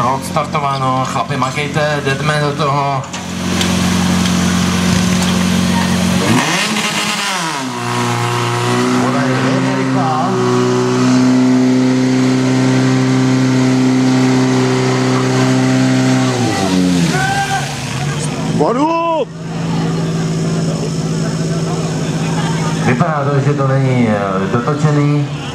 No, odstartováno, chlapi makejte, jdeme do toho. Voda je velmi rychlá. Vodu! Vypadá to, že to není eh, dotočený.